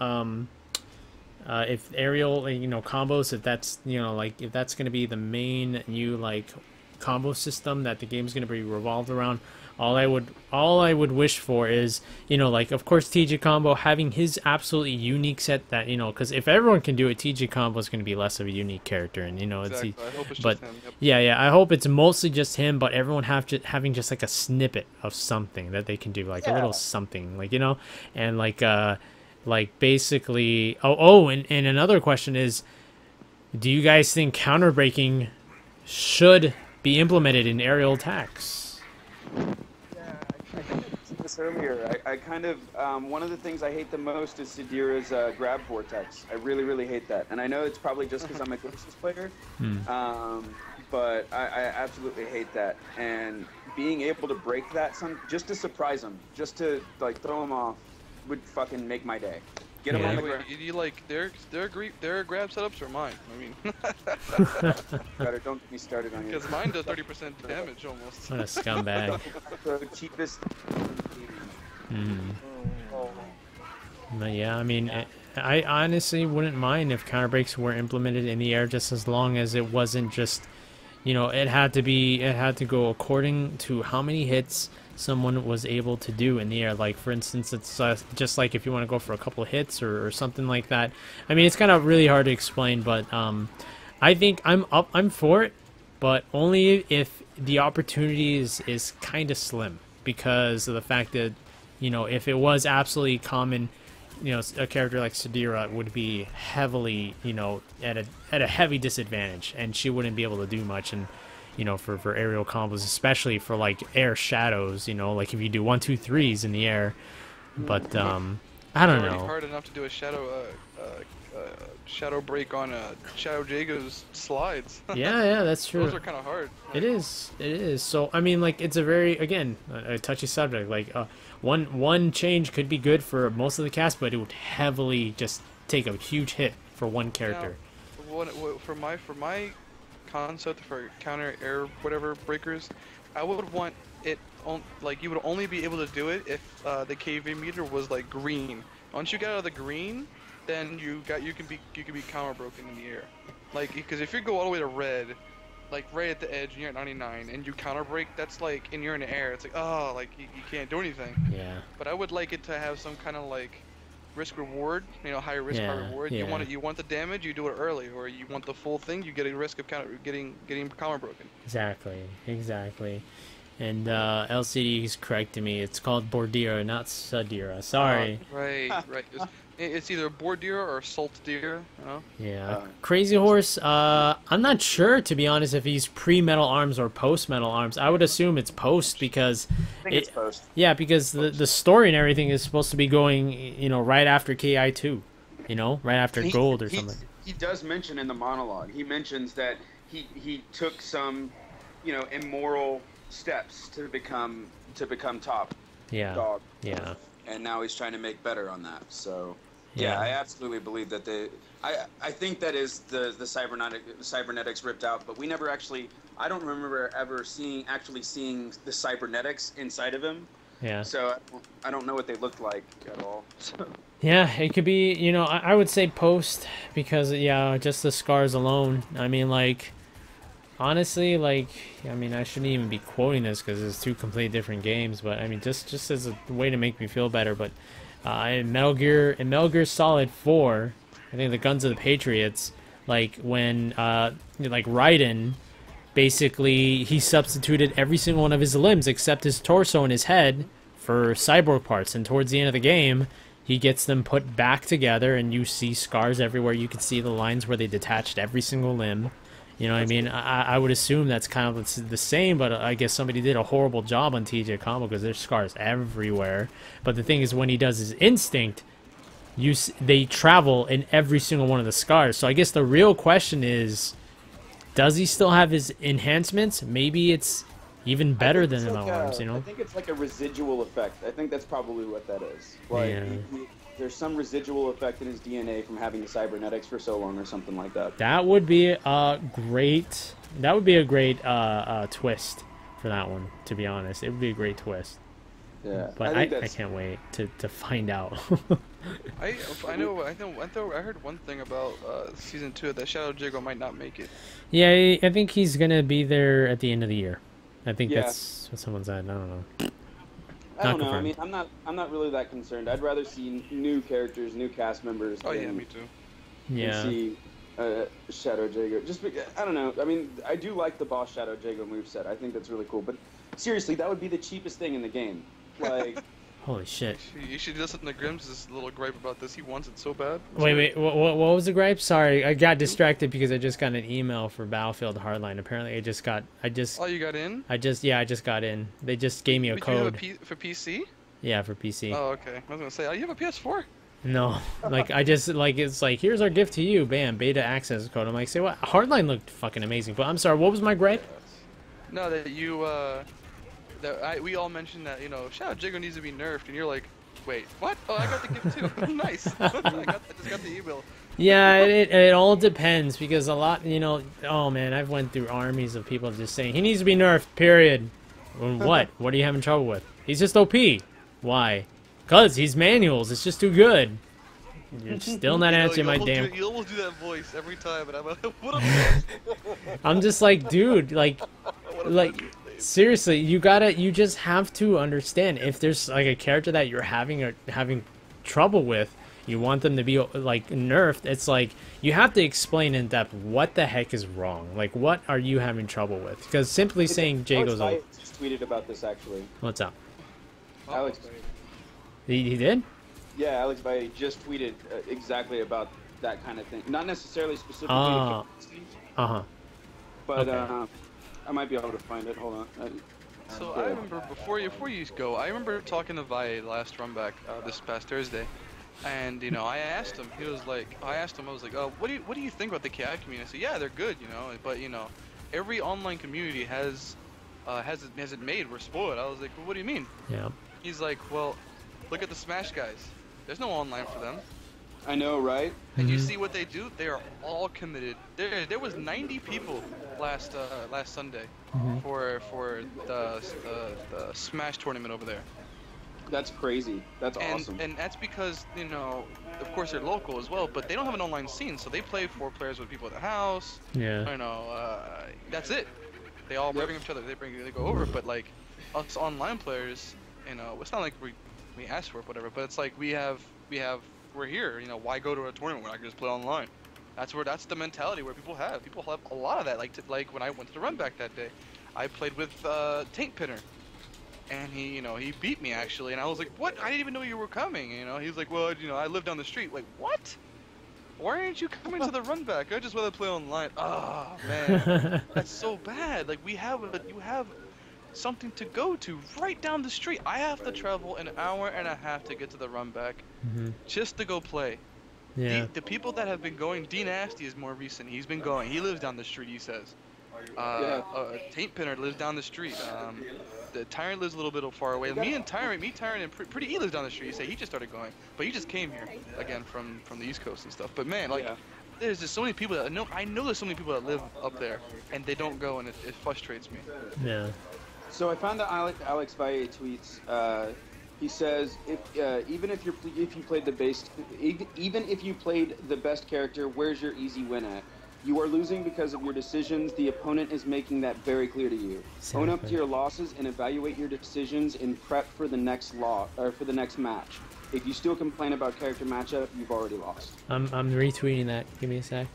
um, uh, if aerial, you know, combos, if that's you know like if that's gonna be the main new like combo system that the game's gonna be revolved around. All I would all I would wish for is you know like of course TJ Combo having his absolutely unique set that you know because if everyone can do it TJ Combo is going to be less of a unique character and you know Exactly. it's I hope it's but just him. Yep. yeah yeah I hope it's mostly just him but everyone have to, having just like a snippet of something that they can do like a little something like you know and like uh like basically oh oh and, and another question is do you guys think counter breaking should be implemented in aerial attacks Yeah, I I think I this earlier. I, I kind of um, one of the things I hate the most is Sadira's uh, grab vortex. I really, really hate that, and I know it's probably just because I'm a Glacius player, Hmm. um, but I, I absolutely hate that. And being able to break that, some just to surprise them, just to like throw them off, would fucking make my day. Get them Yeah. on the Wait, ground. you, you like their their gre- their grab setups or mine? I mean, Better, don't get me started on you. because mine does 30% damage almost. what a scumbag the cheapest. Mhm. Oh, But yeah, I mean, I I honestly wouldn't mind if counter breaks were implemented in the air, just as long as it wasn't just, you know, it had to be, it had to go according to how many hits someone was able to do in the air. Like for instance, it's uh, just like if you want to go for a couple hits or, or something like that. I mean, it's kind of really hard to explain, but um, I think I'm up, I'm for it, but only if the opportunity is is kind of slim because of the fact that you know if it was absolutely common you know a character like Sadira would be heavily you know at a at a heavy disadvantage and she wouldn't be able to do much and you know for for aerial combos especially for like air shadows you know like if you do one two threes in the air. But um I don't know. hard enough to do a shadow uh, uh, uh, shadow break on uh, Shadow Jago's slides. yeah yeah that's true Those are kind of hard. It is. It is. So I mean, like, it's a very again a, a touchy subject. Like, uh, one one change could be good for most of the cast, but it would heavily just take a huge hit for one character. What, what, for my for my concept for counter air whatever breakers, I would want it on like you would only be able to do it if uh, the KV meter was like green. Once you get out of the green, then you got you can be you can be counter broken in the air. Like because if you go all the way to red, like right at the edge and you're at 99 and you counter break, that's like and you're in the air. It's like oh like you, you can't do anything. Yeah. But I would like it to have some kind of like risk reward, you know, higher risk, high Yeah, reward. You want it, you want the damage, you do it early, or you want the full thing, you get a risk of counter, getting getting counter broken. Exactly. Exactly. And uh, LCD is correcting me. It's called Bordira, not Sadira. Sorry. Uh, right, right. It's, it's either boar deer or salt deer. You know? Yeah, Uh, Crazy Horse. Uh, I'm not sure to be honest if he's pre Metal Arms or post Metal Arms. I would assume it's post because, I think it's it- post. yeah, because the the story and everything is supposed to be going, you know, right after Ki two, you know, right after He- Gold or he- something. He does mention in the monologue. He mentions that he he took some, you know, immoral steps to become to become top Yeah, dog, yeah, and now he's trying to make better on that. So, Yeah. yeah, I absolutely believe that the I I think that is the the cybernetic cybernetics ripped out, but we never actually. I don't remember ever seeing actually seeing the cybernetics inside of him. yeah. So I don't, I don't know what they looked like at all. So, Yeah, it could be, you know, I, I would say post because, yeah, just the scars alone. I mean, like, honestly, like, I mean, I shouldn't even be quoting this because it's two completely different games, but I mean, just just as a way to make me feel better. But uh, in Metal Gear, in Metal Gear Solid 4, I think the Guns of the Patriots, like, when, uh, like, Raiden basically he substituted every single one of his limbs except his torso and his head for cyborg parts and towards the end of the game he gets them put back together and you see scars everywhere you can see the lines where they detached every single limb you know what i mean? I, I would assume that's kind of the the same but i guess somebody did a horrible job on tj combo because there's scars everywhere. But the thing is when he does his instinct you they travel in every single one of the scars. So i guess the real question is does he still have his enhancements? Maybe it's even better than think the like Arms, a- you know. I think it's like a residual effect. I think that's probably what that is. Like, Yeah. he- he- there's some residual effect in his DNA from having the cybernetics for so long, or something like that. That would be a great. That would be a great uh, uh, twist for that one. To be honest, it would be a great twist. Yeah, But I, think I, can't wait to, to find out. I I know I know I thought I heard one thing about uh, season two that Shadow Jago might not make it. Yeah, I I think he's gonna be there at the end of the year. I think Yeah. that's what someone said. I don't know. I don't know. I mean, I'm not. I'm not really that concerned. I'd rather see new characters, new cast members. Oh yeah, me too. Yeah. see uh, Shadow Jago. Just be, I don't know. I mean, I do like the boss Shadow Jago moveset. I think that's really cool. But seriously, that would be the cheapest thing in the game. Like, Holy shit. You should listen to Grimm's little gripe about this. He wants it so bad. Wait, wait. What, what, what was the gripe? Sorry, I got distracted because I just got an email for Battlefield Hardline. Apparently, I just got. I just. Oh, you got in? I just. Yeah, I just got in. They just gave me a But you have a code. P- for PC? Yeah, for PC. Oh, okay. I was gonna say, oh, you have a PS4? No, like I just like it's like here's our gift to you. Bam, beta access code. I'm like, say what? Hardline looked fucking amazing. But I'm sorry. What was my gripe? No, that you, uh, that I, we all mentioned that, you know, Shadow Jago needs to be nerfed, and you're like, wait, what? Oh, I got the gift too. nice. I, got, I just got the email. Yeah, it, it, all depends because a lot, you know. Oh man, I've went through armies of people just saying he needs to be nerfed. Period. What? what are you having trouble with? He's just OP. Why? Cause he's manuals. It's just too good. You're still not You know, answering my damn. Do, you almost do that voice every time, and I'm like, what up? I'm just like, dude, like, like? Seriously, you gotta, you just have to understand if there's like a character that you're having a having trouble with, you want them to be like nerfed. It's like you have to explain in depth what the heck is wrong. Like, what are you having trouble with? Because simply saying Jago's, Alex a, just tweeted about this actually. what's up? Alex- He, he did? Yeah, Alex Valle just tweeted uh, exactly about that kind of thing. Not necessarily specifically, to Uh huh. but okay. uh, I might be able to find it. Hold on. Uh, So I remember before you before you go, I remember talking to Vi last run back uh, this past Thursday, and you know I asked him. He was like, I asked him, I was like, oh, what do you what do you think about the KI community? I said, yeah, they're good, you know, but you know, every online community has uh, has it has it made. We're spoiled. I was like, well, what do you mean? Yeah. He's like, well, look at the Smash guys. There's no online for them. I know, right? And you Mhm. see what they do? They are all committed. There, there was 90 people last uh, last Sunday Mhm. for for the, the the Smash tournament over there. That's crazy. That's and awesome. and that's because you know, of course they're local as well, but they don't have an online scene, so they play four players with people at the house. Yeah. You know, uh, that's it. They all Yep. bring each other. They bring they go over, but like us online players, you know, it's not like we we asked for it, whatever. But it's like we have we have we're here. You know, why go to a tournament when I can just play online? That's where that's the mentality where people have. People have a lot of that. Like to, like when I went to the run back that day, I played with uh, Taint Pinner, and he you know he beat me actually, and I was like, what? I didn't even know you were coming. You know, he's like, well, you know, I live down the street. Like what? Why aren't you coming to the run back? I just want to play online. Oh man. That's so bad. Like we have a, you have something to go to right down the street. I have to travel an hour and a half to get to the run back Mhm. just to go play. Yeah. The, the people that have been going, Dean Asty is more recent. He's been going. He lives down the street. He says. Uh, Yeah. uh, Taint Pinner lives down the street. Um, the Tyrant lives a little bit far away. Me and Tyrant, me Tyrant, and Pretty E lives down the street. He said he just started going, but he just came here again from from the East Coast and stuff. But man, like yeah. there's just so many people that know. I know there's so many people that live up there and they don't go, and it, it frustrates me. Yeah. So I found that Alex, Alex Valle tweets. Uh, he says, if uh, even if you if you played the base, even even if you played the best character, where's your easy win at? You are losing because of your decisions. The opponent is making that very clear to you. Own up to your losses and evaluate your decisions and prep for the next law or for the next match. If you still complain about character matchup, you've already lost. I'm I'm retweeting that. Give me a sec.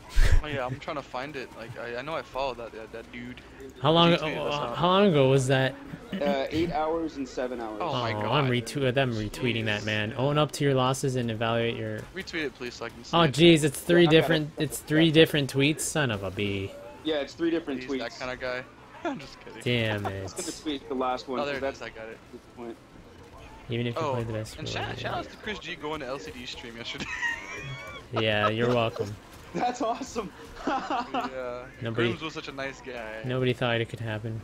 Oh yeah, I'm trying to find it. Like I, I know I followed that that, that dude. How long? Retweeted uh, how long ago was that? Uh, eight hours and seven hours. Oh my god. I'm God. retweet them retweeting that man. Own up to your losses and evaluate your. Retweet it please so I can see. Oh it. jeez, it's three Yeah, I got it. different. It's three different tweets. Son of a b. Yeah, it's three different He's tweets. that kind of guy. I'm just kidding. Damn I'm gonna it. tweet the last one. Oh, there 'cause it that's is. I got it. The point. Even if you Oh, play the best. and shout, shout out to Chris G going to LCD stream yesterday. Yeah, you're welcome. That's awesome. yeah. Nobody- Grims was such a nice guy. Nobody thought it could happen.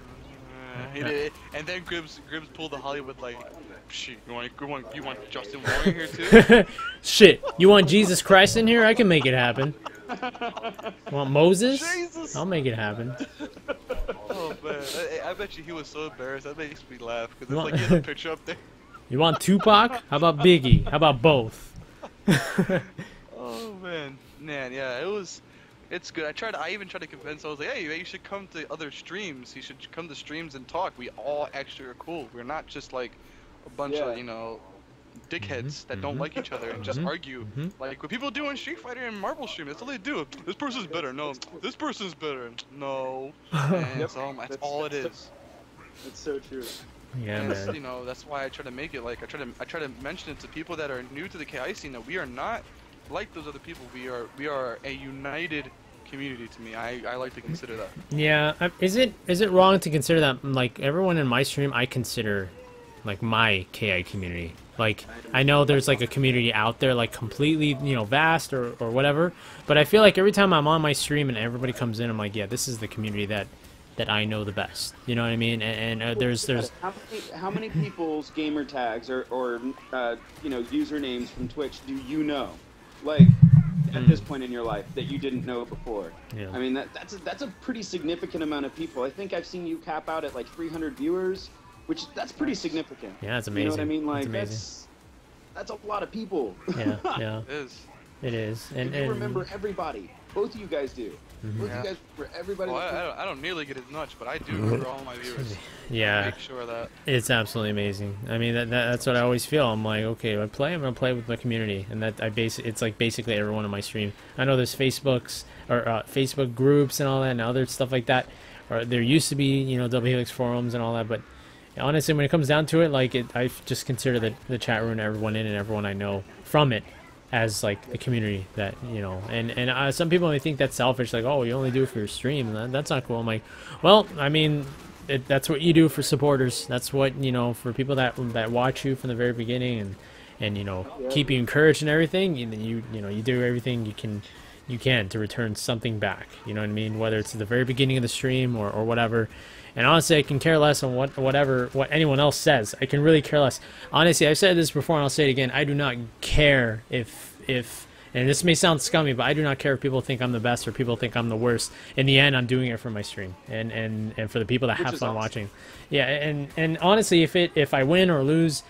Uh, he did, and then Grims Grims pulled the Hollywood like, shit. You want you want you want Justin Warren here too? Shit, you want Jesus Christ in here? I can make it happen. Want Moses? Jesus. I'll make it happen. Oh man, I, I bet you he was so embarrassed. That makes me laugh because You it's like he has a picture up there. You want Tupac? How about Biggie? How about both? oh man, man, yeah, it was. It's good. I tried. I even tried to convince. I was like, "Hey, you should come to other streams. You should come to streams and talk. We all actually are cool. We're not just like a bunch Yeah. of you know dickheads that don't mhm. like each other and just Mhm, argue. mhm. Like what people do in Street Fighter and Marvel stream. That's all they do. This person's better. No, this person's better. No. And Yep. so, that's, That's- all it is. that's- It's so true. Yeah, man. you know that's why I try to make it like I try to I try to mention it to people that are new to the KI scene that we are not like those other people. We are we are a united community to me. I, I like to consider that. Yeah, is it is it wrong to consider that mm, like everyone in my stream I consider like my KI community? Like I know there's like a community out there like completely, you know, vast or or whatever, but I feel like every time I'm on my stream and everybody comes in I'm like, yeah, this is the community that that I know the best. You know what I mean? And, and uh, there's there's how many, how many people's gamer tags or, or uh, you know usernames from Twitch do you know, like at this point in your life that you didn't know before? Hmm. Yeah. I mean that, that's a, that's a pretty significant amount of people. I think I've seen you cap out at like 300 viewers, which that's pretty significant. yeah, that's amazing. You know what I mean? Like it's amazing. that's that's a lot of people. yeah, yeah, It is. It is. And, And you and remember everybody. Both of you guys do. Both Yeah. you guys for everybody. Well, I, I, don't, I don't nearly get as much, but I do remember all my viewers. yeah, Make sure that. It's absolutely amazing. I mean, that, that that's what I always feel. I'm like, okay, I play. I'm gonna play with my community, and that I base. It's like basically everyone on my stream. I know there's Facebooks or uh, Facebook groups and all that, and other stuff like that. Or there used to be, you know, double helix forums and all that. But honestly, when it comes down to it, like, it, I just consider the the chat room, everyone in, and everyone I know from it as like the community that you know and and uh, some people may think that's selfish like oh you only do it for your stream. That, that's not cool. I'm like well i mean it, that's what you do for supporters. That's what you know for people that that watch you from the very beginning and and you know keep you encouraged and everything you you you know you do everything you can you can to return something back. You know what i mean? Whether it's at the very beginning of the stream or, or whatever. And honestly i can care less on what whatever what anyone else says. I can really care less. Honestly i've said this before and i'll say it again. I do not care if if and this may sound scummy but i do not care if people think i'm the best or people think i'm the worst. In the end i'm doing it for my stream and and and for the people that Which have fun awesome. watching. Yeah and and honestly if it if i win or lose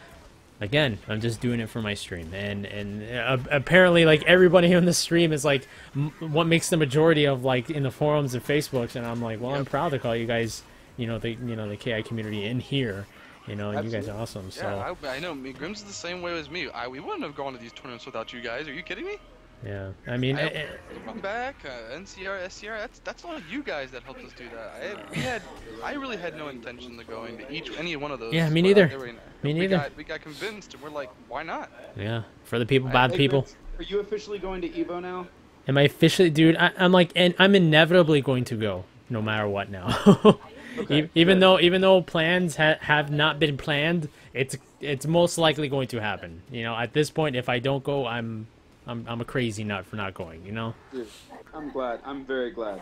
again i'm just doing it for my stream. And and uh, apparently like everybody on the stream is like m- what makes the majority of like in the forums and facebooks and i'm like well i'm proud to call you guys you know the you know the ki community in here you know and you guys are awesome so Yeah, I, I know. Me, Grimm's is the same way as me. I, we wouldn't have gone to these tournaments without you guys. Are you kidding me? yeah i mean I, eh, eh, come back, uh, NCR, SCR. That's that's all of you guys that helped us do that. I we had, I really had no intention of going to each any one of those. Yeah, me neither. were Me we neither. Got, we got convinced, and we're like, why not? yeah for the people I- by the people Are you officially going to Evo now? Am I officially, dude? I, I'm like, and I'm inevitably going to go, no matter what. Now, Okay, E- even good. though even though plans ha- have not been planned, it's it's most likely going to happen. You know, at this point, if I don't go, I'm I'm I'm a crazy nut for not going. You know. Dude, I'm glad. I'm very glad.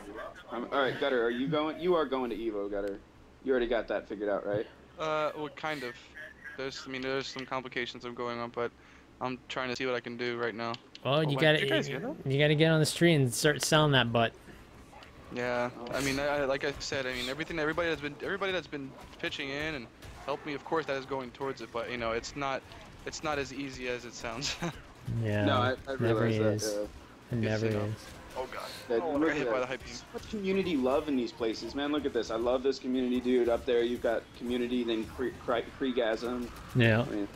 I'm, all right, Gutter, are you going? You are going to Evo, Gutter. You already got that figured out, right? Uh, well, kind of. There's, I mean, there's some complications I'm going on, but I'm trying to see what I can do right now. Oh, Oh, you gotta you guys you, hear that? you gotta get on the street and start selling that butt. Yeah, oh. I mean, I, like I said, I mean, everything, everybody that's been, everybody that's been pitching in and helped me, of course, that is going towards it. But you know, it's not, it's not as easy as it sounds. Yeah. no, I, I never realize is. that. It never you know. oh God. That- oh, look got hit by the hype. So much community love in these places, man. Look at this. I love this community, dude. Up there, you've got community, then Kre- Kre- Kreygasm. Yeah. I mean,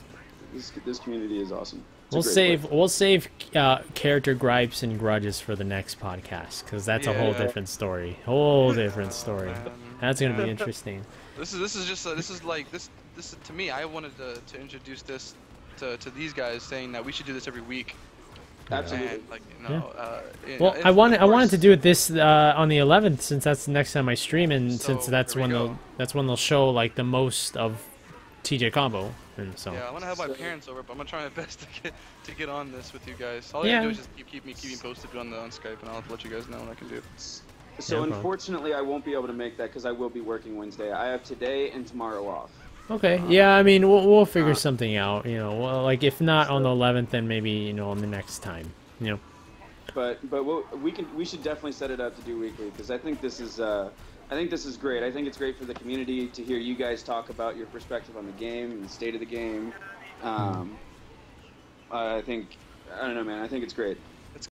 this this community is awesome. It's a We'll save place. we'll save uh, character gripes and grudges for the next podcast because that's a whole different story. Whole different story. Man. That's gonna be interesting. This is, this is just, uh, this is like, this, this to me, I wanted to, to introduce this to, to these guys, saying that we should do this every week. Absolutely. And like, you know, uh, Well, know, I wanted I wanted to do it this uh, on the 11th since that's the next time I stream and since that's here we when they'll that's when they'll show like the most of TJ combo and so Yeah, I want to have my parents over, but I'm gonna try my best to get to get on this with you guys. All you Yeah. gotta do is just keep, keep me keep me posted on the on Skype, and I'll let you guys know what I can do. So Yeah, no problem. unfortunately, I won't be able to make that because I will be working Wednesday. I have today and tomorrow off. okay yeah I mean we'll we'll figure Uh, something out you know well like if not on the 11th then maybe you know on the next time you know But but we'll, we can we should definitely set it up to do weekly because I think this is uh, I think this is great. I think it's great for the community to hear you guys talk about your perspective on the game and the state of the game. Um, I think I don't know, man. I think it's great.